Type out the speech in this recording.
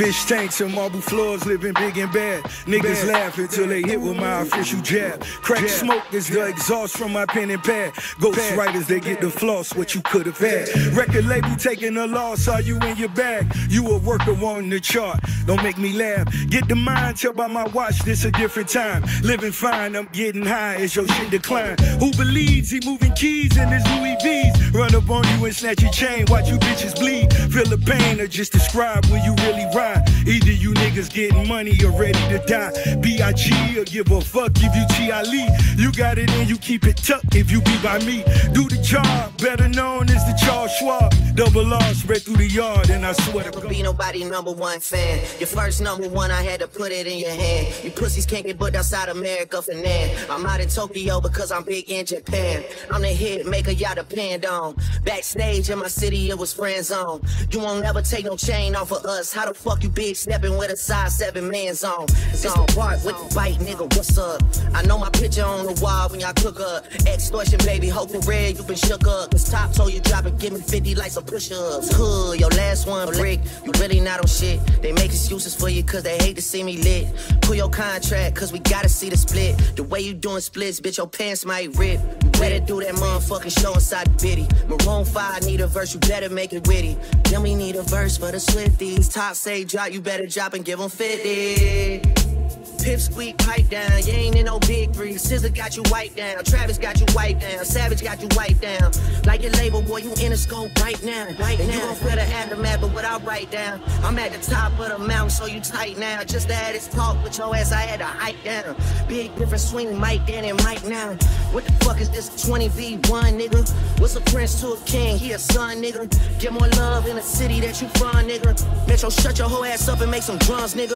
Fish tanks and marble floors, living big and bad. Niggas laugh until they hit with my official jab. Crack smoke is the exhaust from my pen and pad. Ghost writers, they get the floss, what you could have had. Record label taking a loss, are you in your bag? You a worker wanting the chart, don't make me laugh. Get the mind, tell by my watch, this a different time. Living fine, I'm getting high as your shit decline. Who believes he moving keys in his Louis V's? Run up on you and snatch your chain, watch you bitches bleed. Feel the pain or just describe when you really ride. You niggas getting money or ready to die. B.I.G. or give a fuck if you T.I.Lee. You got it and you keep it tucked if you be by me. Do the job, better known as the Charles Schwab. Double R spread through the yard and I swear to God. be nobody number one fan. Your first number one, I had to put it in your hand. You pussies can't get booked outside America for nan. I'm out in Tokyo because I'm big in Japan. I'm the hit maker y'all depend on. Backstage in my city, it was friend zone. You won't never take no chain off of us. How the fuck you big stepping with a size seven man on? It's on part with the bite, nigga. What's up? I know my picture on the wall when y'all cook up. Extortion, baby, hoping red, you been shook up. Cause top told you drop it, give me 50 like some push ups. Hood, your last one, brick. You really not on shit. They make excuses for you cause they hate to see me lit. Pull your contract cause we gotta see the split. The way you doing splits, bitch, your pants might rip. Better do that motherfucking show inside the bitty. Maroon 5 need a verse, you better make it witty. Then we need a verse for the Swifties. Top say drop, you better drop and give them 50. Pip squeak pipe down, you ain't in no big three. Scissor got you wiped down, Travis got you wiped down, Savage got you wiped down. Like your label, boy, you in the scope right now. Right and now. you gon' feel the aftermath of what I write down. I'm at the top of the mountain, so you tight now. Just to have this talk with your ass, I had to hike down. Big difference between Mike then and Mike now. What the fuck is this 20v1, nigga? What's a prince to a king? He a son, nigga. Get more love in a city that you from, nigga. Metro, shut your whole ass up and make some drums, nigga.